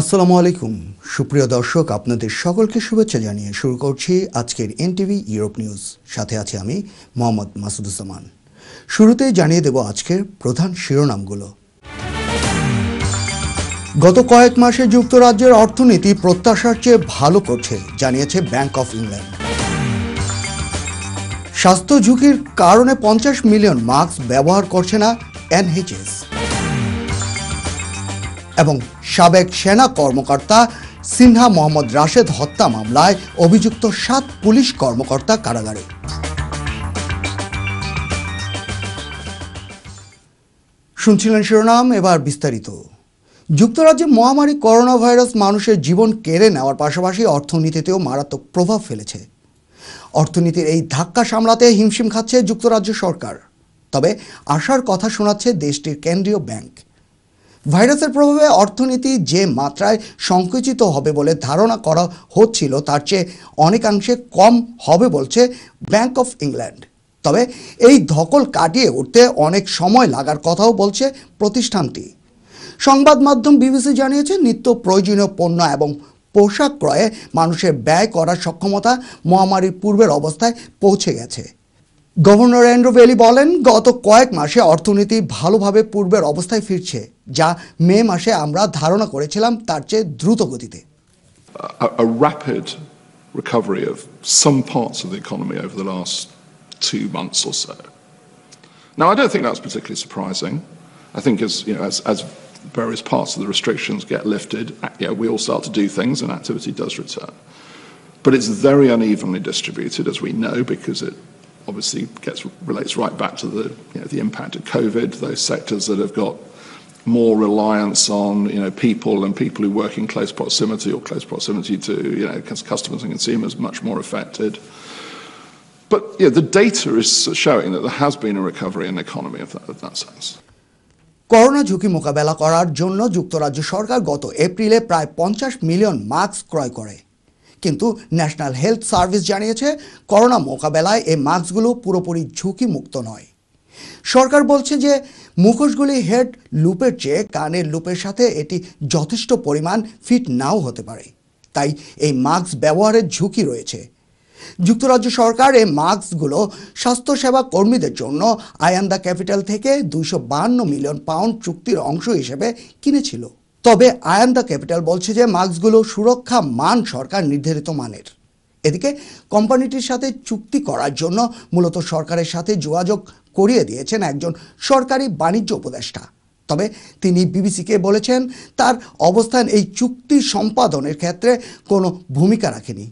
আসসালামু আলাইকুম। সুপ্রিয় দর্শক, আপনাদের সকলকে শুভেচ্ছা জানিয়ে শুরু করছি আজকের এনটিভি ইউরোপ নিউজ। সাথে আছে আমি মোহাম্মদ মাসুদুজ্জামান। শুরুতেই জানিয়ে দেব আজকের প্রধান শিরোনামগুলো। গত কয়েক মাসে যুক্তরাজ্যের অর্থনীতি প্রত্যাশার চেয়ে ভালো করছে, জানিয়েছে ব্যাংক অফ ইংল্যান্ড স্বাস্থ্য ঝুঁকির কারণে পঞ্চাশ মিলিয়ন মাস্ক ব্যবহার করছে না এনএইচএস। এবং সাবেক সেনা কর্মকর্তা সিনহা মোহাম্মদ রাশেদ হত্যা মামলায় অভিযুক্ত সাত পুলিশ কর্মকর্তা কারাগারে। শুনছিলেন শিরোনাম, এবার বিস্তারিত। যুক্তরাজ্যে মহামারী করোনা ভাইরাস মানুষের জীবন কেড়ে নেওয়ার পাশাপাশি অর্থনীতিতেও মারাত্মক প্রভাব ফেলেছে। অর্থনীতির এই ধাক্কা সামলাতে হিমশিম খাচ্ছে যুক্তরাজ্য সরকার। তবে আশার কথা শোনাচ্ছে দেশটির কেন্দ্রীয় ব্যাংক। ভাইরাসের প্রভাবে অর্থনীতি যে মাত্রায় সংকুচিত হবে বলে ধারণা করা হচ্ছিল, তার চেয়ে অনেকাংশে কম হবে বলছে ব্যাংক অফ ইংল্যান্ড তবে এই ধকল কাটিয়ে উঠতে অনেক সময় লাগার কথাও বলছে প্রতিষ্ঠানটি। সংবাদ মাধ্যম বিবিসি জানিয়েছে, নিত্য প্রয়োজনীয় পণ্য এবং পোশাক ক্রয়ে মানুষের ব্যয় করার সক্ষমতা মহামারীর পূর্বের অবস্থায় পৌঁছে গেছে। গভর্নর অ্যান্ড্রু ভ্যালি বলেন গত কয়েক মাসে অর্থনীতি ভালোভাবে পূর্বের অবস্থায় ফিরছে যা মে মাসে আমরা ধারণা করেছিলাম তার চেয়ে দ্রুত গতিতে a, rapid recovery of some parts of the economy over the last two months or so. Now, I don't think that's particularly surprising. I think as you know, as, as various parts of the restrictions get lifted, uh, know, we all start to do things and activity does return. But it's very unevenly distributed, as we know, because it obviously gets relates right back to the you know, the impact of COVID. Those sectors that have got more reliance on you know people and people who work in close proximity or close proximity to you know customers and consumers much more affected. But yeah, the data is showing that there has been a recovery in the economy of that, of that sense. Corona ঝুঁকি মোকাবেলা করার জন্য যুক্তরাজ্য সরকার গত এপ্রিলে প্রায় পঞ্চাশ million mask ক্রয় করে কিন্তু ন্যাশনাল হেলথ সার্ভিস জানিয়েছে, করোনা মোকাবেলায় এই মাস্কগুলো পুরোপুরি ঝুঁকিমুক্ত নয়। সরকার বলছে যে, মুখোশগুলি হেড লুপের চেয়ে কানের লুপের সাথে এটি যথেষ্ট পরিমাণ ফিট নাও হতে পারে। তাই এই মাস্ক ব্যবহারের ঝুঁকি রয়েছে। যুক্তরাজ্য সরকার এই মাস্কগুলো স্বাস্থ্যসেবা কর্মীদের জন্য আয়ান্দা ক্যাপিটাল থেকে দুইশো মিলিয়ন পাউন্ড চুক্তির অংশ হিসেবে কিনেছিল। তবে আয়ান দ্য ক্যাপিটাল বলছে যে মাস্কগুলো সুরক্ষা মান সরকার নির্ধারিত মানের। এদিকে কোম্পানিটির সাথে চুক্তি করার জন্য মূলত সরকারের সাথে যোগাযোগ করিয়ে দিয়েছেন একজন সরকারি বাণিজ্য উপদেষ্টা। তবে তিনি বিবিসিকে বলেছেন, তার অবস্থান এই চুক্তি সম্পাদনের ক্ষেত্রে কোনো ভূমিকা রাখেনি।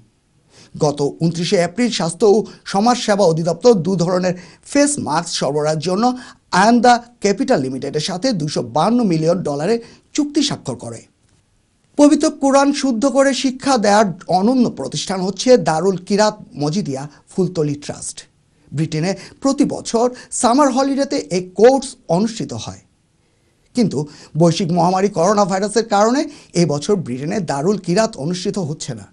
গত উনত্রিশে এপ্রিল স্বাস্থ্য ও সমাজসেবা অধিদপ্তর দু ধরনের ফেস মাস্ক সরবরাহের জন্য আয়ান্দা ক্যাপিটাল লিমিটেডের সাথে দুশো মিলিয়ন ডলারের চুক্তি স্বাক্ষর করে। পবিত্র কোরআন শুদ্ধ করে শিক্ষা দেওয়ার অনন্য প্রতিষ্ঠান হচ্ছে দারুল কিরাত মজিদিয়া ফুলতলি ট্রাস্ট। ব্রিটেনে প্রতি বছর সামার হলিডেতে এই কোর্স অনুষ্ঠিত হয়। কিন্তু বৈশ্বিক মহামারী করোনা ভাইরাসের কারণে এবছর ব্রিটেনে দারুল কিরাত অনুষ্ঠিত হচ্ছে না।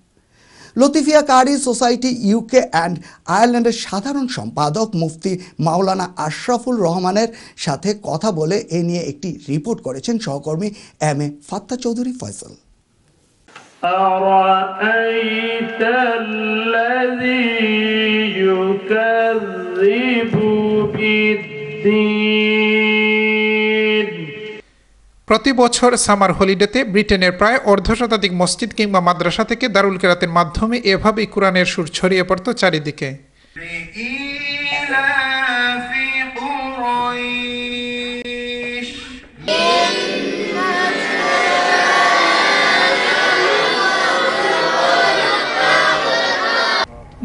Latifia Qari society UK and আয়ারল্যান্ডের সাধারণ সম্পাদক মুফতি মাওলানা আশরাফুল রহমানের সাথে কথা বলে এ নিয়ে একটি রিপোর্ট করেছেন সহকর্মী এম এ ফাত্তা চৌধুরী ফয়সল أرأيت الذي يكذب بالدين প্রতি বছর সামার হলিডেতে ব্রিটেনের প্রায় অর্ধশতাধিক মসজিদ কিংবা মাদ্রাসা থেকে দারুল কেরাতের মাধ্যমে এভাবেই কোরআনের সুর ছড়িয়ে পড়ত চারিদিকে।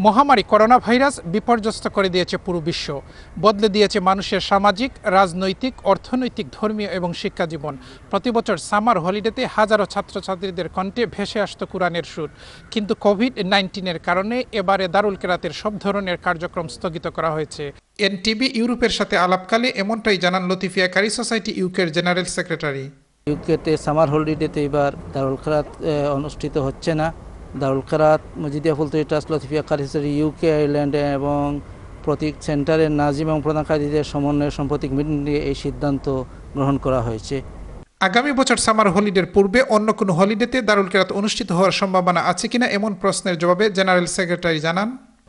মহামারী করোনা ভাইরাস বিপর্যস্ত করে দিয়েছে পুরো বিশ্ব। বদলে দিয়েছে মানুষের সামাজিক, রাজনৈতিক, অর্থনৈতিক, ধর্মীয় এবং শিক্ষা জীবন। প্রতি বছর সামার হলিডেতে হাজারো ছাত্রছাত্রীদের কণ্ঠে ভেসে আসতো কোরআনের সুর। কিন্তু কোভিড নাইন্টিনের কারণে এবারে দারুল কেরাতের সব ধরনের কার্যক্রম স্থগিত করা হয়েছে। এনটিভি ইউরোপের সাথে আলাপকালে এমনটাই জানান লতিফিয়া কারি সোসাইটি ইউকের জেনারেল সেক্রেটারি। ইউকেতে সামার হলিডেতে এবার দারুল খেরাত অনুষ্ঠিত হচ্ছে না। দারুল খেরাত মজিদিয়া ফুলতরি ট্রাস্ট লতিফিয়া কারিসরি ইউকে আয়ারল্যান্ড এবং প্রতীক সেন্টারের নাজিম এবং প্রধান কাজীদের সমন্বয়ে সাম্প্রতিক মিটিং নিয়ে এই সিদ্ধান্ত গ্রহণ করা হয়েছে। আগামী বছর সামার হলিডের পূর্বে অন্য কোনো হলিডেতে দারুল কেরাত অনুষ্ঠিত হওয়ার সম্ভাবনা আছে কিনা এমন প্রশ্নের জবাবে জেনারেল সেক্রেটারি জানান।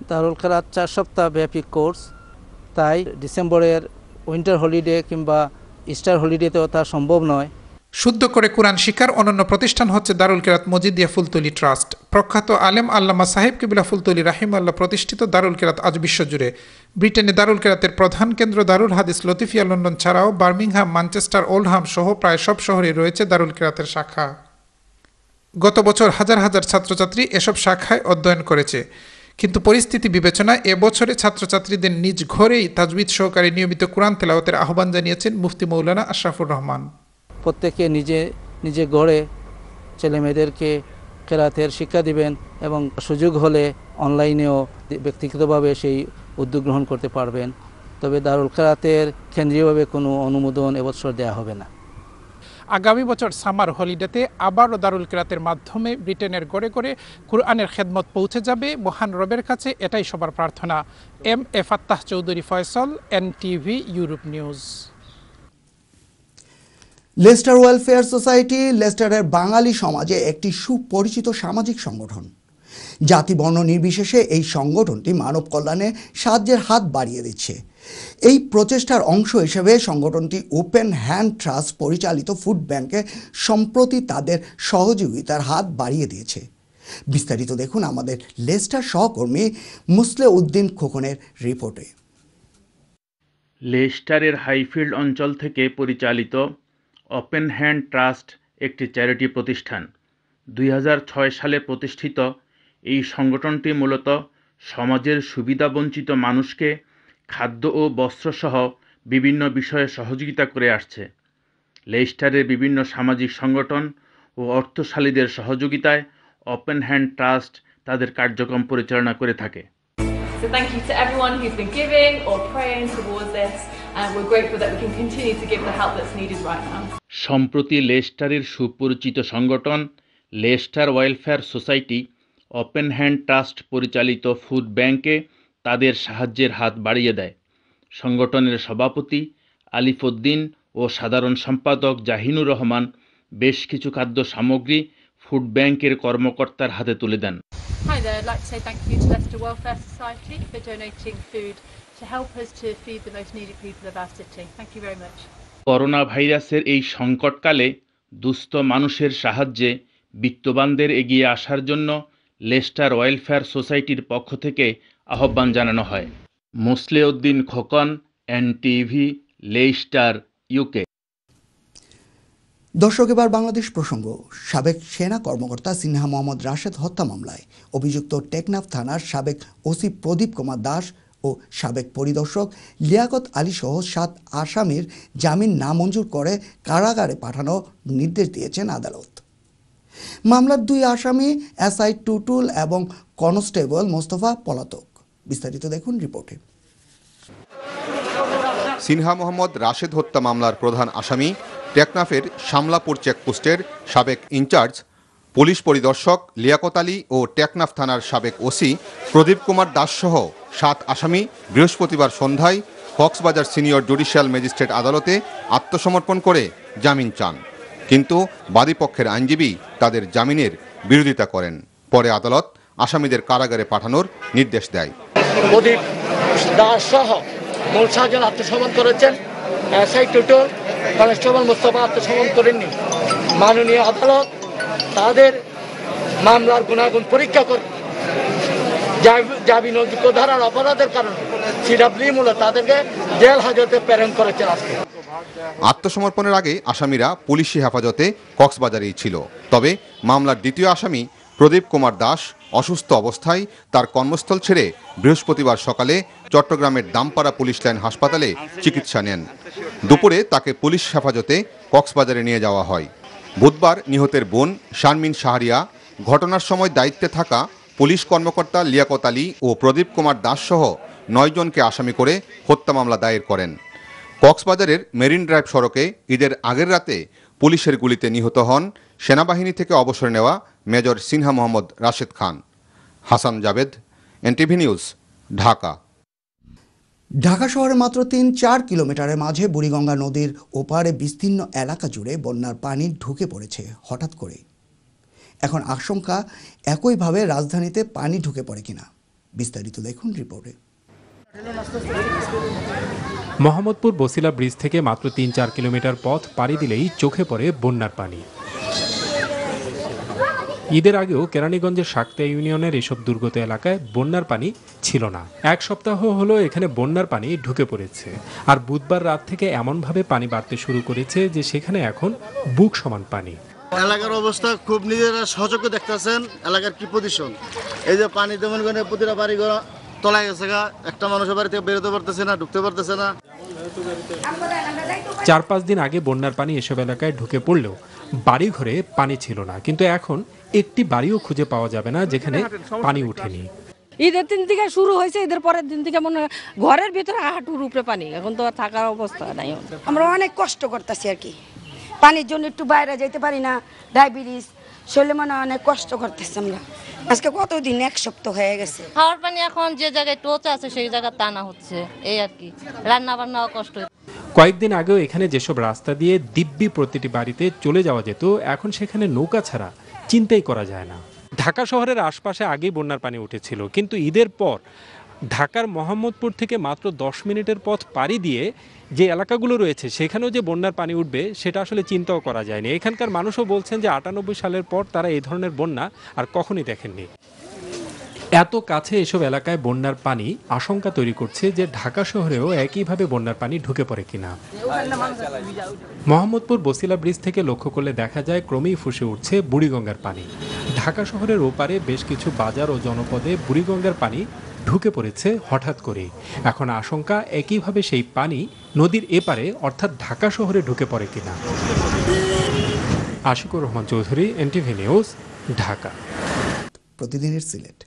দারুল খেরাত চার সপ্তাহ ব্যাপী কোর্স তাই ডিসেম্বরের উইন্টার হলিডে কিংবা ইস্টার হলিডেতেও তা সম্ভব নয়। শুদ্ধ করে কোরআন শিকার অনন্য প্রতিষ্ঠান হচ্ছে দারুল কেরাত মজিদিয়া ফুলতলি ট্রাস্ট। প্রখ্যাত আলেম আল্লামা সাহেব কিবিলা ফুলতলি রাহিম আল্লাহ প্রতিষ্ঠিত দারুল কেরাত আজ বিশ্বজুড়ে। ব্রিটেনে দারুল কেরাতের প্রধান কেন্দ্র দারুল হাদিস লতিফিয়া লন্ডন ছাড়াও বার্মিংহাম, ম্যানচেস্টার, ওল্ডহাম সহ প্রায় সব শহরে রয়েছে দারুল কেরাতের শাখা। গত বছর হাজার হাজার ছাত্রছাত্রী এসব শাখায় অধ্যয়ন করেছে। কিন্তু পরিস্থিতি বিবেচনায় এবছরে ছাত্রছাত্রীদের নিজ ঘরেই তাজবিদ সহকারে নিয়মিত কোরআন তেলাওয়াতের আহ্বান জানিয়েছেন মুফতি মৌলানা আশরাফুর রহমান। প্রত্যেকে নিজে নিজে গড়ে ছেলে মেয়েদেরকে কেরাতের শিক্ষা দিবেন এবং সুযোগ হলে অনলাইনেও ব্যক্তিগতভাবে সেই উদ্যোগ গ্রহণ করতে পারবেন। তবে দারুল কেরাতের কেন্দ্রীয়ভাবে কোনো অনুমোদন এবছর দেওয়া হবে না। আগামী বছর সামার হলিডেতে আবারও দারুল কিরাতের মাধ্যমে ব্রিটেনের গড়ে গড়ে কুরআনের খেদমত পৌঁছে যাবে মহান রবের কাছে, এটাই সবার প্রার্থনা। M A Fattah Chowdhury Faisal N TV Europe news. Leicester welfare society লেস্টারের বাঙালি সমাজে একটি সুপরিচিত সামাজিক সংগঠন। জাতি, বর্ণ নির্বিশেষে এই সংগঠনটি মানব কল্যাণে সাহায্যের হাত বাড়িয়ে দিচ্ছে। এই প্রচেষ্টার অংশ হিসেবে সংগঠনটি ওপেন হ্যান্ড ট্রাস্ট পরিচালিত ফুড ব্যাংকে সম্প্রতি তাদের সহযোগিতার হাত বাড়িয়ে দিয়েছে। বিস্তারিত দেখুন আমাদের লেস্টার সহকর্মী মুসলে উদ্দিন খোকনের রিপোর্টে। লেস্টারের হাইফিল্ড অঞ্চল থেকে পরিচালিত ওপেন হ্যান্ড ট্রাস্ট একটি চ্যারিটি প্রতিষ্ঠান। দুই হাজার ছয় সালে প্রতিষ্ঠিত এই সংগঠনটি মূলত সমাজের সুবিধাবঞ্চিত মানুষকে খাদ্য ও বস্ত্রসহ বিভিন্ন বিষয়ে সহযোগিতা করে আসছে। লেস্টারের বিভিন্ন সামাজিক সংগঠন ও অর্থশালীদের সহযোগিতায় ওপেন হ্যান্ড ট্রাস্ট তাদের কার্যক্রম পরিচালনা করে থাকে। So thank you to everyone who's been giving or praying towards this, and we're grateful that we can continue to give the help that's needed right now. সম্প্রতি লেস্টারের সুপরিচিত সংগঠন Leicester welfare society open hand trust পরিচালিত food ব্যাংকে তাদের সাহায্যের হাত বাড়িয়ে দেয় সংগঠনের সভাপতি আলিফুদ্দিন ও সাধারণ সম্পাদক জাহিনুর রহমান বেশ কিছু খাদ্য সামগ্রী ফুড ব্যাংকের কর্মকর্তার হাতে তুলে দেন Hi there, I'd like to say thank you to Leicester Welfare Society for donating food to help us to feed the most needy people of our city. Thank you very much. Corona ভাইরাসের এই সংকটকালে দুস্থ মানুষের সাহায্যে বিত্তবানদের এগিয়ে আসার জন্য Leicester welfare সোসাইটির পক্ষ থেকে আহ্বান জানানো হয় Musle Uddin Khokon NTV Leicester UK দর্শক এবার বাংলাদেশ প্রসঙ্গ সাবেক সেনা কর্মকর্তা সিনহা মোহাম্মদ রাশেদ হত্যা মামলায় অভিযুক্ত টেকনাফ থানার সাবেক ওসি প্রদীপ কুমার দাস ও সাবেক পরিদর্শক লিয়াকত আলী সহ সাত আসামির জামিন নামঞ্জুর করে কারাগারে পাঠানোর নির্দেশ দিয়েছেন আদালত। মামলার দুই আসামি এসআই টুটুল এবং কনস্টেবল মোস্তফা পলাতক। বিস্তারিত দেখুন রিপোর্টে। সিনহা মোহাম্মদ রাশেদ হত্যা মামলার প্রধান আসামি টেকনাফের শামলাপুর চেকপোস্টের সাবেক ইনচার্জ পুলিশ পরিদর্শক লিয়াকত আলী ও টেকনাফ থানার সাবেক ওসি প্রদীপ কুমার দাস সহ সাত আসামি বৃহস্পতিবার সন্ধ্যায় কক্সবাজার সিনিয়র জুডিশিয়াল ম্যাজিস্ট্রেট আদালতে আত্মসমর্পণ করে জামিন চান। কিন্তু বাদীপক্ষের আইনজীবী তাদের জামিনের বিরোধিতা করেন। পরে আদালত আসামিদের কারাগারে পাঠানোর নির্দেশ দেয়। প্রদীপ দাস সহ আত্মসমর্পণ করেছেন। এসআই কনস্টেবল মোস্তফা আত্মসমর্পণ করেননি। মাননীয় আদালত তাদের মামলার গুণাগুণ পরীক্ষা করে। ধারার অপরাধের কারণে মূলত তাদেরকে জেল হাজতে প্রেরণ আজকে। আত্মসমর্পণের আগে আসামিরা পুলিশি হেফাজতে কক্সবাজারেই ছিল। তবে মামলার দ্বিতীয় আসামি প্রদীপ কুমার দাস অসুস্থ অবস্থায় তার কর্মস্থল ছেড়ে বৃহস্পতিবার সকালে চট্টগ্রামের দামপাড়া পুলিশ লাইন হাসপাতালে চিকিৎসা নেন। দুপুরে তাকে পুলিশ হেফাজতে কক্সবাজারে নিয়ে যাওয়া হয়। বুধবার নিহতের বোন শারমিন শাহরিয়া, ঘটনার সময় দায়িত্বে থাকা পুলিশ কর্মকর্তা লিয়াকত আলী ও প্রদীপ কুমার দাস সহ নয়জনকে আসামি করে হত্যা মামলা দায়ের করেন। কক্সবাজারের মেরিন ড্রাইভ সড়কে ঈদের আগের রাতে পুলিশের গুলিতে নিহত হন সেনাবাহিনী থেকে অবসর নেওয়া major Sinha Mohammad Rashed Khan. Hasan Javed, NTV news, Dhaka. Dhaka শহরে মাত্র তিন চার কিলোমিটারের মাঝে বুড়িগঙ্গা নদীর ওপারে বিস্তীর্ণ এলাকা জুড়ে বন্যার পানি ঢুকে পড়েছে হঠাৎ করে এখন আশঙ্কা একইভাবে রাজধানীতে পানি ঢুকে পড়ে কিনা। বিস্তারিত দেখুন রিপোর্টে। মোহাম্মদপুর বসিলা ব্রিজ থেকে মাত্র তিন চার কিলোমিটার পথ পাড়ি দিলেই চোখে পড়ে বন্যার পানি। ঈদের আগেও কেরানীগঞ্জের সাকতা ইউনিয়নের এসব দুর্গত এলাকায় বন্যার পানি ছিল না। এক সপ্তাহ হলো এখানে বন্যার পানি ঢুকে পড়েছে। আর বুধবার রাত থেকে এমনভাবে পানি বাড়তে শুরু করেছে যে সেখানে এখন বুক সমান পানি। এলাকার অবস্থা খুব নিজেরা সচক্ষে দেখতেছেন এলাকার কি পজিশন এই যে পানি তেমন করে প্রতিটা বাড়ি ঘর তলায় গেছে গা একটা মানুষের বাড়ি থেকে বেরোতে পারতেছে না ঢুকতে পারতেছে না। চার পাঁচ দিন আগে বন্যার পানি এসব এলাকায় ঢুকে পড়লেও বাড়ি ঘরে পানি ছিল না। কিন্তু এখন একটি বাড়িও খুঁজে পাওয়া যাবে না যেখানে পানি ওঠেনি। ঈদের দিন থেকে শুরু হয়েছে ঈদের পরের দিন থেকে মনে হয় ঘরের ভিতরে হাঁটুর উপরে পানি এখন তো আর থাকার অবস্থা নাই। আমরা অনেক কষ্ট করতেছি আর কি। পানির জন্য একটু বাইরে যেতে পারি না ডায়াবেটিস শরীরে মানে অনেক কষ্ট করতেছি আমরা। আজকে কতদিন? এক সপ্তাহ হয়ে গেছে। খাওয়ার পানি এখন যে জায়গায় টোচ আছে সেই জায়গায় টানা হচ্ছে এই আর কি। রান্না বান্নাও কষ্ট কয়েকদিন আগেও এখানে যেসব রাস্তা দিয়ে দিব্যি প্রতিটি বাড়িতে চলে যাওয়া যেত এখন সেখানে নৌকা ছাড়া চিন্তাই করা যায় না। ঢাকা শহরের আশপাশে আগেই বন্যার পানি উঠেছিল, কিন্তু ঈদের পর ঢাকার মোহাম্মদপুর থেকে মাত্র দশ মিনিটের পথ পাড়ি দিয়ে যে এলাকাগুলো রয়েছে, সেখানেও যে বন্যার পানি উঠবে, সেটা আসলে চিন্তাও করা যায়নি। এখানকার মানুষও বলছেন যে আটানব্বই সালের পর তারা এই ধরনের বন্যা আর কখনই দেখেননি। এত কাছে এসব এলাকায় বন্যার পানি আশঙ্কা তৈরি করছে যে ঢাকা শহরেও একইভাবে বন্যার পানি ঢুকে পড়ে কিনা। মোহাম্মদপুর বসিলা ব্রিজ থেকে লক্ষ্য করলে দেখা যায় ক্রমেই ফুসে উঠছে বুড়িগঙ্গার পানি। ঢাকা শহরের ওপারে বেশ কিছু বাজার ও জনপদে বুড়িগঙ্গার পানি ঢুকে পড়েছে হঠাৎ করে। এখন আশঙ্কা একইভাবে সেই পানি নদীর এপারে অর্থাৎ ঢাকা শহরে ঢুকে পড়ে কিনা। Ashiqur Rahman Chowdhury, NTV news, Dhaka. প্রতিদিনের সিলেট।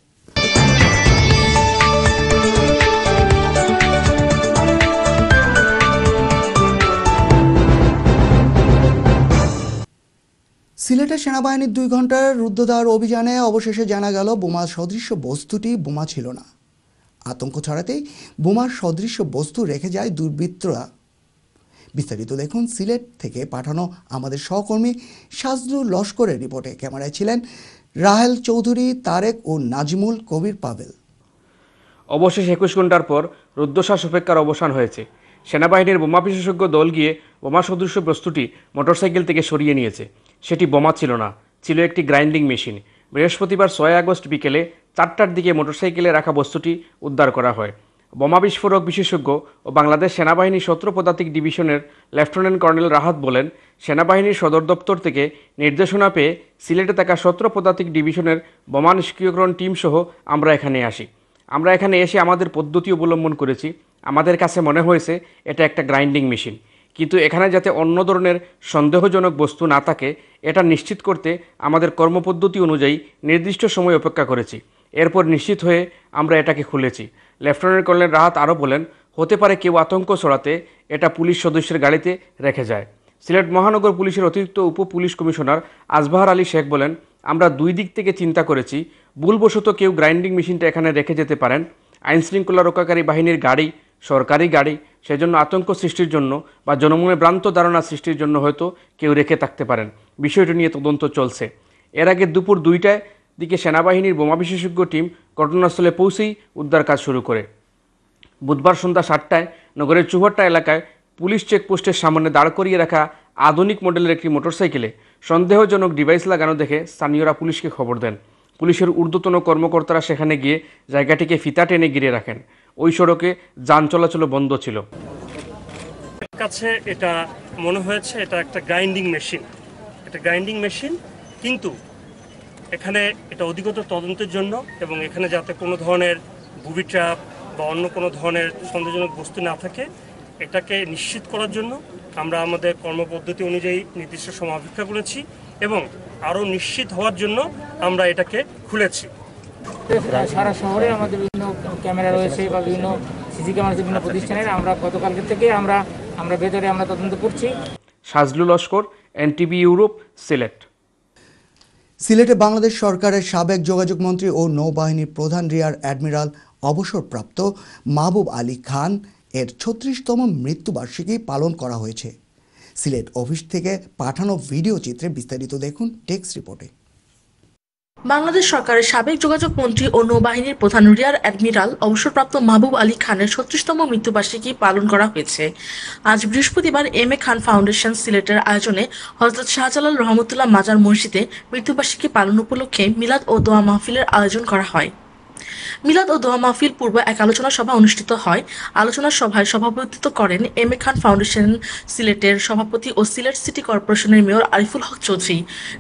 সিলেটের সেনাবাহিনীর দুই ঘণ্টার রুদ্ধদ্বার অভিযানে অবশেষে জানা গেল বোমা সদৃশ্য বস্তুটি বোমা ছিল না। আতঙ্ক ছড়াতেই বোমার সদৃশ্য বস্তু রেখে যায় দুর্বৃত্তরা। বিস্তারিত দেখুন সিলেট থেকে পাঠানো আমাদের সহকর্মী সাজলুর লস্করের রিপোর্টে। ক্যামেরায় ছিলেন রাহেল চৌধুরী, তারেক ও নাজমুল কবির পাবেল অবশেষে একুশ ঘণ্টার পর রুদ্ধশ্বাস উপেক্ষার অবসান হয়েছে। সেনাবাহিনীর বোমা বিশেষজ্ঞ দল গিয়ে বোমা সদৃশ্য বস্তুটি মোটরসাইকেল থেকে সরিয়ে নিয়েছে। সেটি বোমা ছিল না, ছিল একটি গ্রাইন্ডিং মেশিন। বৃহস্পতিবার ছয় আগস্ট বিকেলে চারটার দিকে মোটরসাইকেলে রাখা বস্তুটি উদ্ধার করা হয়। বোমা বিস্ফোরক বিশেষজ্ঞ ও বাংলাদেশ সেনাবাহিনীর সতেরো পদাতিক ডিভিশনের লেফটেন্যান্ট কর্নেল রাহাত বলেন, সেনাবাহিনীর সদর দপ্তর থেকে নির্দেশনা পেয়ে সিলেটে থাকা সতেরো পদাতিক ডিভিশনের বোমা নিষ্ক্রিয়করণ টিম সহ আমরা এখানে আসি। আমরা এখানে এসে আমাদের পদ্ধতি অবলম্বন করেছি। আমাদের কাছে মনে হয়েছে, এটা একটা গ্রাইন্ডিং মেশিন। কিন্তু এখানে যাতে অন্য ধরনের সন্দেহজনক বস্তু না থাকে, এটা নিশ্চিত করতে আমাদের কর্মপদ্ধতি অনুযায়ী নির্দিষ্ট সময় অপেক্ষা করেছি। এরপর নিশ্চিত হয়ে আমরা এটাকে খুলেছি। লেফটেন্যান্ট কর্নেল রাহাত আরও বলেন, হতে পারে কেউ আতঙ্ক ছড়াতে এটা পুলিশ সদস্যের গাড়িতে রেখে যায়। সিলেট মহানগর পুলিশের অতিরিক্ত উপ পুলিশ কমিশনার আজবাহার আলী শেখ বলেন, আমরা দুই দিক থেকে চিন্তা করেছি, ভুলবশত কেউ গ্রাইন্ডিং মেশিনটা এখানে রেখে যেতে পারেন। আইনশৃঙ্খলা রক্ষাকারী বাহিনীর গাড়ি, সরকারি গাড়ি সেজন্য আতঙ্ক সৃষ্টির জন্য বা জনমনে ভ্রান্ত ধারণা সৃষ্টির জন্য হয়তো কেউ রেখে থাকতে পারেন। বিষয়টি নিয়ে তদন্ত চলছে। এর আগে দুপুর দুইটায় দিকে সেনাবাহিনীর বোমা বিশেষজ্ঞ টিম ঘটনাস্থলে পৌঁছেই উদ্ধার কাজ শুরু করে। বুধবার সন্ধ্যা সাতটায় নগরের চুহট্টা এলাকায় পুলিশ চেকপোস্টের সামনে দাঁড় করিয়ে রাখা আধুনিক মডেলের একটি মোটরসাইকেলে সন্দেহজনক ডিভাইস লাগানো দেখে স্থানীয়রা পুলিশকে খবর দেন। পুলিশের ঊর্ধ্বতন কর্মকর্তারা সেখানে গিয়ে জায়গাটিকে ফিতা টেনে ঘিরে রাখেন। ওই সড়কে যান চলাচল বন্ধ ছিল। কাছে এটা মনে হয়েছে, এটা একটা গ্রাইন্ডিং মেশিন এটা গ্রাইন্ডিং মেশিন কিন্তু এখানে এটা অধিকতর তদন্তের জন্য এবং এখানে যাতে কোনো ধরনের বুবি ট্র্যাপ বা অন্য কোনো ধরনের সন্দেহজনক বস্তু না থাকে, এটাকে নিশ্চিত করার জন্য আমরা আমাদের কর্মপদ্ধতি অনুযায়ী নির্দিষ্ট সময় অপেক্ষা করেছি এবং আরও নিশ্চিত হওয়ার জন্য আমরা এটাকে খুলেছি। সারা শহরে আমাদের বিভিন্ন ক্যামেরা রয়েছে বা বিভিন্ন সিসি ক্যামেরা বিভিন্ন প্রতিষ্ঠানের। আমরা গতকালকে থেকে আমরা আমরা ভেতরে আমরা তদন্ত করছি। Sajlu Laskar NTV Europe Sylhet. সিলেটে বাংলাদেশ সরকারের সাবেক যোগাযোগ মন্ত্রী ও নৌবাহিনীর প্রধান রিয়ার অ্যাডমিরাল অবসরপ্রাপ্ত মাহবুব আলী খান এর ছত্রিশতম মৃত্যুবার্ষিকী পালন করা হয়েছে। সিলেট অফিস থেকে পাঠানো ভিডিও চিত্রে বিস্তারিত দেখুন টেক্সট রিপোর্টে। বাংলাদেশ সরকারের সাবেক যোগাযোগ মন্ত্রী ও নৌবাহিনীর প্রধান রিয়ার অ্যাডমিরাল অবসরপ্রাপ্ত মাহবুব আলী খানের ছত্রিশতম মৃত্যুবার্ষিকী পালন করা হয়েছে। আজ বৃহস্পতিবার এম এ খান ফাউন্ডেশন সিলেটের আয়োজনে হজরত শাহজালাল রহমতুল্লাহ মাজার মসজিদে মৃত্যুবার্ষিকী পালন উপলক্ষে মিলাদ ও দোয়া মাহফিলের আয়োজন করা হয়। মিলাদ ও দোয়া মাহফিল পূর্ব এক আলোচনা সভা অনুষ্ঠিত হয়। আলোচনা সভায় সভাপতিত্ব করেন এম এ খান ফাউন্ডেশন সিলেটের সভাপতি ও সিলেট সিটি কর্পোরেশনের mayor Ariful Haque Chowdhury.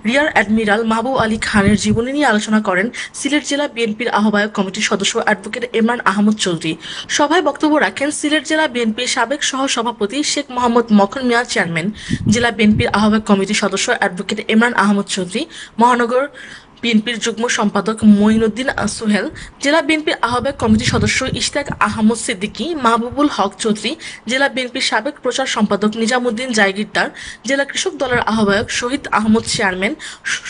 Rear admiral Mahbub Ali খানের জীবনী নিয়ে আলোচনা করেন সিলেট জেলা বিএনপির আহ্বায়ক কমিটির সদস্য অ্যাডভোকেট ইমরান আহমদ চৌধুরী। সভায় বক্তব্য রাখেন সিলেট জেলা বিএনপির সাবেক সহ সভাপতি শেখ মোহাম্মদ মখন মিয়া চেয়ারম্যান, জেলা বিএনপির আহ্বায়ক কমিটির সদস্য অ্যাডভোকেট ইমরান আহমদ চৌধুরী, মহানগর বিএনপির যুগ্ম সম্পাদক মঈনুদ্দিন সোহেল, জেলা বিএনপির আহ্বায়ক কমিটির সদস্য ইশতাক আহমদ সিদ্দিকী, মাহবুবুল হক চৌধুরী, জেলা বিএনপির সাবেক প্রচার সম্পাদক নিজামুদ্দিন জায়গিরদার, জেলা কৃষক দলের আহ্বায়ক শহীদ আহমদ চেয়ারম্যান,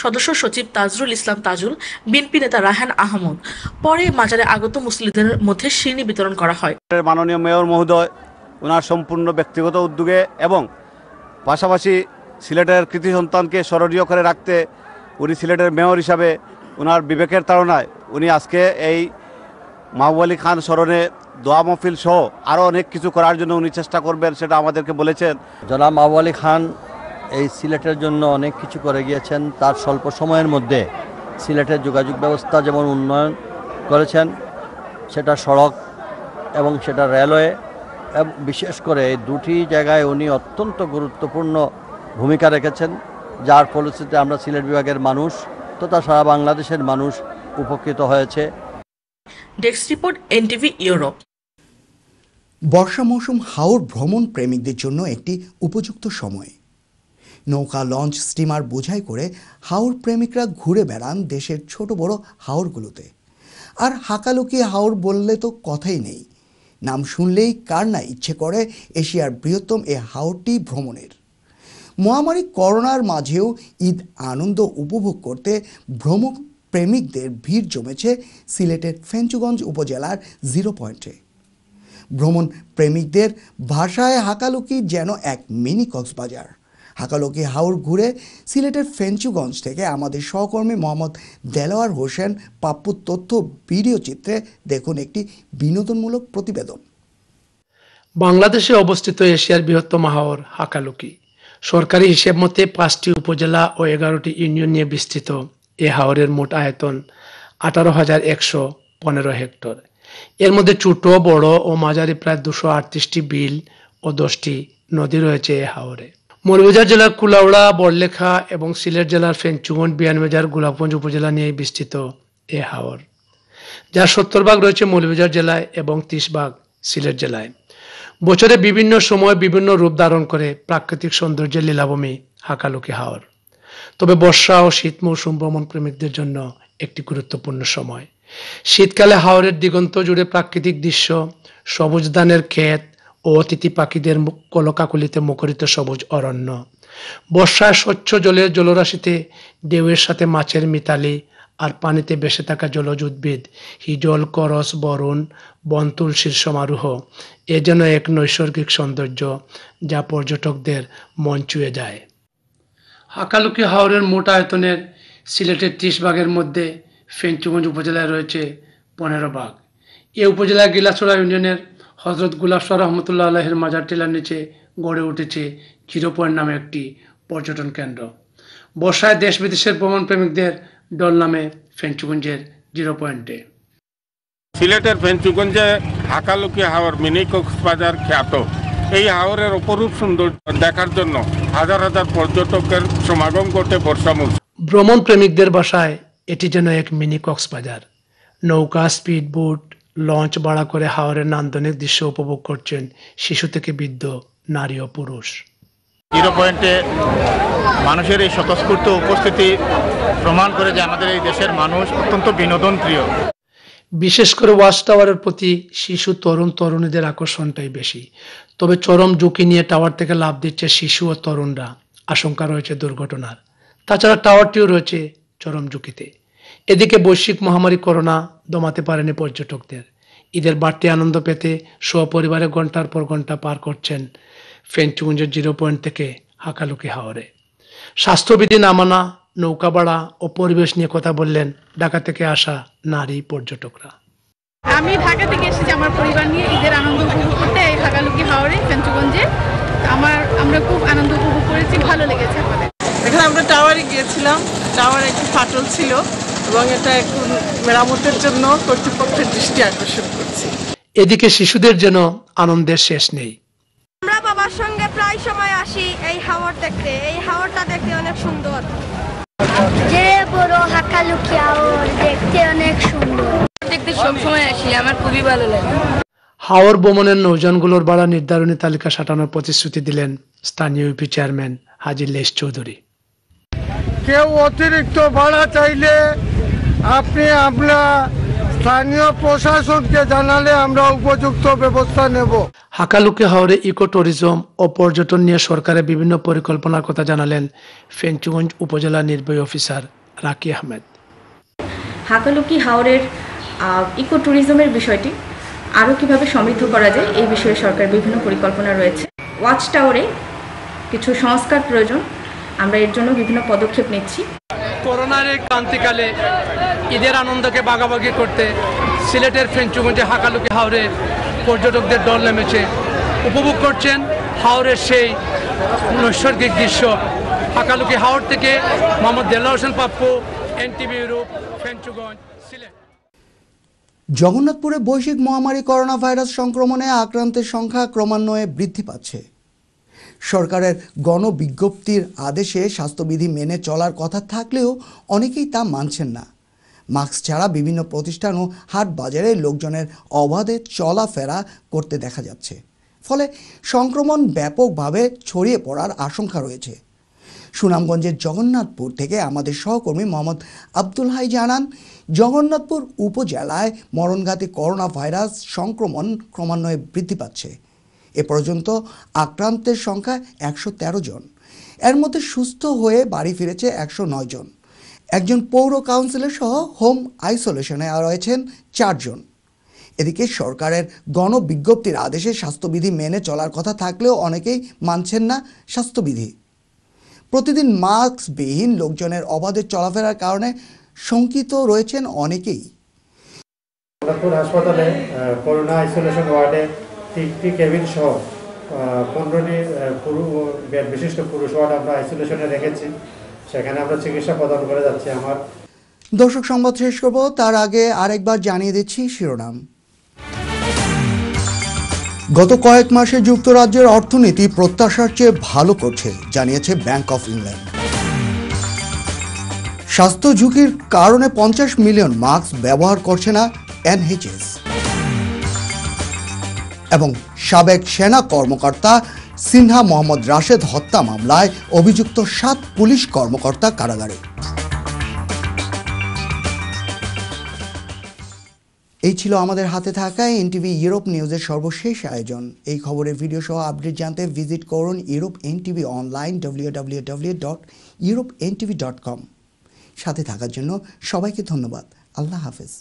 সদস্য সচিব তাজরুল ইসলাম তাজুল, বিএনপি নেতা রাহান আহমদ। পরে মাজারে আগত মুসলিমদের মধ্যে শিরনি বিতরণ করা হয়। মাননীয় মেয়র মহোদয় ওনার সম্পূর্ণ ব্যক্তিগত উদ্যোগে এবং পাশাপাশি সিলেটের কৃতি সন্তানকে স্মরণীয় করে রাখতে উনি সিলেটের মেয়র হিসাবে ওনার বিবেকের তাড়নায় উনি আজকে এই মাহবুব আলী খান স্মরণে দোয়া মহফিল সহ আরও অনেক কিছু করার জন্য উনি চেষ্টা করবেন, সেটা আমাদেরকে বলেছেন। জনাব মাহবুব আলী খান এই সিলেটের জন্য অনেক কিছু করে গিয়েছেন। তার স্বল্প সময়ের মধ্যে সিলেটের যোগাযোগ ব্যবস্থা যেমন উন্নয়ন করেছেন, সেটা সড়ক এবং সেটা রেলওয়ে বিশেষ করে দুটি জায়গায় উনি অত্যন্ত গুরুত্বপূর্ণ ভূমিকা রেখেছেন। যার ফলশ্রুতিতে আমরা সিলেট বিভাগের মানুষ তথা সারা বাংলাদেশের মানুষ উপকৃত হয়েছে। ডেস্ক রিপোর্ট এনটিভি ইউরোপ বর্ষা মৌসুম হাওর ভ্রমণ প্রেমিকদের জন্য একটি উপযুক্ত সময়। নৌকা লঞ্চ স্টিমার বোঝাই করে হাওর প্রেমিকরা ঘুরে বেড়ান দেশের ছোট বড় হাওরগুলোতে। আর হাকালুকি হাওর বললে তো কথাই নেই। নাম শুনলেই কার না ইচ্ছে করে এশিয়ার বৃহত্তম এ হাওরটি ভ্রমণের। মহামারী করোনার মাঝেও ঈদ আনন্দ উপভোগ করতে ভ্রমণ প্রেমিকদের ভিড় জমেছে সিলেটের ফেঞ্চুগঞ্জ উপজেলার জিরো পয়েন্টে। ভ্রমণ প্রেমিকদের ভাষায় হাকালুকি যেন এক মিনি কক্সবাজার। হাকালুকি হাওর ঘুরে সিলেটের ফেঞ্চুগঞ্জ থেকে আমাদের সহকর্মী মোহাম্মদ দেলোয়ার হোসেন পাপ্পুর তথ্য ভিডিও চিত্রে দেখুন একটি বিনোদনমূলক প্রতিবেদন। বাংলাদেশে অবস্থিত এশিয়ার বৃহত্তম হাওর হাকালুকি। সরকারি হিসেব মতে পাঁচটি উপজেলা ও এগারোটি ইউনিয়ন নিয়ে বিস্তৃত। এ হাওরের মোট আয়তন আঠারো হাজার একশো পনেরো হেক্টর। এর মধ্যে ছোট, বড় ও মাঝারি প্রায় দুশো আটত্রিশটি বিল ও দশটি নদী রয়েছে এ হাওরে। মৌলভীবাজার জেলার কুলাউড়া, বড়লেখা এবং সিলেট জেলার ফেঞ্চুগঞ্জ বিয়ানবাজার, গোলাপগঞ্জ উপজেলা নিয়ে বিস্তৃত এ হাওর। যার সত্তর ভাগ রয়েছে মৌলভীবাজার জেলায় এবং ত্রিশ ভাগ সিলেট জেলায়। বছরে বিভিন্ন সময় বিভিন্ন রূপ ধারণ করে প্রাকৃতিক সৌন্দর্যের লীলাভূমি হাকালুকি হাওর। তবে বর্ষা ও শীত মৌসুম ভ্রমণ প্রেমিকদের জন্য একটি গুরুত্বপূর্ণ সময়। শীতকালে হাওরের দিগন্ত জুড়ে প্রাকৃতিক দৃশ্য, সবুজ ধানের ক্ষেত ও অতিথি পাখিদের কলকাকুলিতে মুখরিত সবুজ অরণ্য। বর্ষায় স্বচ্ছ জলের জলরাশিতে ঢেউয়ের সাথে মাছের মিতালি আর পানিতে বেসে থাকা জলজ উদ্ভিদ, হিজল, করস, বরুণ তুলসীর সমারোহ, এ যেন এক নৈসর্গিক সৌন্দর্য যা পর্যটকদের মন ছুঁয়ে যায়। হাকালুকি হাওরের মোট আয়তনের সিলেটের ত্রিশ ভাগের মধ্যে ফেঞ্চুগঞ্জ উপজেলায় রয়েছে পনেরো ভাগ। এ উপজেলার গিলাছড়া ইউনিয়নের হজরত গুলাবশাহ রহমতুল্লাহ আল্লাহের মাজার টিলার নিচে গড়ে উঠেছে জিরো পয়েন্ট নামে একটি পর্যটন কেন্দ্র। বর্ষায় দেশ বিদেশের ভ্রমণ প্রেমিকদের দল নামে ফেঞ্চুগঞ্জের জিরো পয়েন্টে। সিলেটের ফেঞ্চুগঞ্জে হাকালুকি হাওর মিনি কক্সবাজার খ্যাত। এই হাওরের অপরূপ সৌন্দর্য দেখার জন্য হাজার হাজার পর্যটকের সমাগম করতে বর্ষা ভ্রমণ প্রেমিকদের বাসায় এটি যেন এক মিনি কক্সবাজার। নৌকা স্পিড বোট লঞ্চ ভাড়া করে হাওরের নান্দনিক দৃশ্য উপভোগ করছেন শিশু থেকে বৃদ্ধ নারী ও পুরুষ। জিরো পয়েন্টে মানুষের এই স্বতঃস্ফূর্ত উপস্থিতি প্রমাণ করে যে আমাদের এই দেশের মানুষ অত্যন্ত বিনোদন প্রিয় বিশেষ করে ওয়াচ টাওয়ারের প্রতি শিশু, তরুণ, তরুণীদের আকর্ষণটাই বেশি। তবে চরম ঝুঁকি নিয়ে টাওয়ার থেকে লাভ দিচ্ছে শিশু ও তরুণরা। আশঙ্কা রয়েছে দুর্ঘটনার। তাছাড়া টাওয়ারটিও রয়েছে চরম ঝুঁকিতে। এদিকে বৈশ্বিক মহামারী করোনা দমাতে পারেনি পর্যটকদের। ঈদের বাড়তি আনন্দ পেতে সপরিবারে ঘণ্টার পর ঘণ্টা পার করছেন ফেঞ্চুগঞ্জের জিরো পয়েন্ট থেকে হাকালুকি হাওরে। স্বাস্থ্যবিধি না মানা নৌকা ভাড়া ও পরিবেশ নিয়ে কথা বললেন ঢাকা থেকে আসা নারী পর্যটকরা। আমি ঢাকা থেকে এসেছি আমার পরিবার নিয়ে ঈদের আনন্দ উপভোগ করতে এই হাগালুকি হাওড়ে ফেঞ্চুগঞ্জে আমার আমরা খুব আনন্দ উপভোগ করেছি ভালো লেগেছে আমাদের। এখানে আমরা টাওয়ারে গিয়েছিলাম টাওয়ারে একটু ফাটল ছিল এবং এটা একটু মেরামতের জন্য কর্তৃপক্ষের দৃষ্টি আকর্ষণ করছি। এদিকে শিশুদের যেন আনন্দের শেষ নেই। আমরা বাবার সঙ্গে প্রায় সময় আসি এই হাওর দেখতে। এই হাওরটা দেখতে অনেক সুন্দর। যে বড় হাকালুকি আওর দেখতে অনেক সুন্দর। দেখতে সবসময় আসি আমার খুবই ভালো লাগে। হাওর ভ্রমণের নৌযানগুলোর ভাড়া নির্ধারণী তালিকা সাটানোর প্রতিশ্রুতি দিলেন স্থানীয় ইউপি চেয়ারম্যান হাজি লেশ চৌধুরী। কেউ অতিরিক্ত ভাড়া চাইলে আপনি আমরা স্থানীয় প্রশাসনকে জানালে আমরা উপযুক্ত ব্যবস্থা নেব। হাকালুকি হাওরে ইকো ট্যুরিজম ও পর্যটন নিয়ে সরকারের বিভিন্ন পরিকল্পনার কথা জানালেন ফেঞ্চুগঞ্জ উপজেলা নির্বাহী অফিসার রাকি আহমেদ। হাকালুকি হাওরের ইকো ট্যুরিজমের বিষয়টি আরও কীভাবে সমৃদ্ধ করা যায় এই বিষয়ে সরকার বিভিন্ন পরিকল্পনা রয়েছে। ওয়াচ টাওয়ারে কিছু সংস্কার প্রয়োজন আমরা এর জন্য বিভিন্ন পদক্ষেপ নিচ্ছি। করোনার এই ক্রান্তিকালে ঈদের আনন্দকে ভাগাভাগি করতে সিলেটের ফেঞ্চুগঞ্জে হাকালুকি হাওরে পর্যটকদের দল নেমেছে। উপভোগ করছেন হাওরের সেই নৈসর্গিক দৃশ্য। হাকালুকি হাওর থেকে মোহাম্মদ দেল্লা হোসেন পাপ্পু, এনটিভি ইউরোপ, ফেঞ্চুগঞ্জ, সিলেট। জগন্নাথপুরে বৈশ্বিক মহামারী করোনা ভাইরাস সংক্রমণে আক্রান্তের সংখ্যা ক্রমান্বয়ে বৃদ্ধি পাচ্ছে। সরকারের গণবিজ্ঞপ্তির আদেশে স্বাস্থ্যবিধি মেনে চলার কথা থাকলেও অনেকেই তা মানছেন না। মাস্ক ছাড়া বিভিন্ন প্রতিষ্ঠান ও হাট বাজারে লোকজনের অবাধে চলাফেরা করতে দেখা যাচ্ছে। ফলে সংক্রমণ ব্যাপকভাবে ছড়িয়ে পড়ার আশঙ্কা রয়েছে। সুনামগঞ্জের জগন্নাথপুর থেকে আমাদের সহকর্মী মোহাম্মদ আব্দুল হাই জানান, জগন্নাথপুর উপজেলায় মরণঘাতী করোনা ভাইরাস সংক্রমণ ক্রমান্বয়ে বৃদ্ধি পাচ্ছে। এ পর্যন্ত আক্রান্তের সংখ্যা একশো তেরো জন। এর মধ্যে সুস্থ হয়ে বাড়ি ফিরেছে একশো নয় জন। একজন পৌর কাউন্সিলর সহ হোম আইসোলেশনে রয়েছেন চারজন। এদিকে সরকারের গণবিজ্ঞপ্তির আদেশে স্বাস্থ্যবিধি মেনে চলার কথা থাকলেও অনেকেই মানছেন না স্বাস্থ্যবিধি। প্রতিদিন মাস্কবিহীন লোকজনের অবাধে চলাফেরার কারণে শঙ্কিত রয়েছেন অনেকেই। হাসপাতালে করোনা আইসোলেশন ওয়ার্ডে তিনটি কেবিন সহ পনেরোটি পুরু বিশিষ্ট পুরুষ ওয়ার্ড আমরা আইসোলেশনে রেখেছি। সেখানে আমরা চিকিৎসা প্রদান করে যাচ্ছি আমার। দর্শক, সংবাদ শেষ করব। তার আগে আরেকবার জানিয়ে দিচ্ছি শিরোনাম। গত কয়েক মাসে যুক্তরাজ্যের অর্থনীতি প্রত্যাশার চেয়ে ভালো করছে, জানিয়েছে ব্যাংক অফ ইংল্যান্ড স্বাস্থ্য ঝুঁকির কারণে পঞ্চাশ মিলিয়ন মাস্ক ব্যবহার করছে না এনএইচএস এবং সাবেক সেনা কর্মকর্তা সিনহা মোহাম্মদ রাশেদ হত্যা মামলায় অভিযুক্ত সাত পুলিশ কর্মকর্তা কারাগারে। এই ছিল আমাদের হাতে থাকা এনটিভি ইউরোপ নিউজের সর্বশেষ আয়োজন। এই খবরের ভিডিও সহ আপডেট জানতে ভিজিট করুন Europe NTV online W W W dot Europe NTV dot com সাথে থাকার জন্য সবাইকে ধন্যবাদ। আল্লাহ হাফেজ।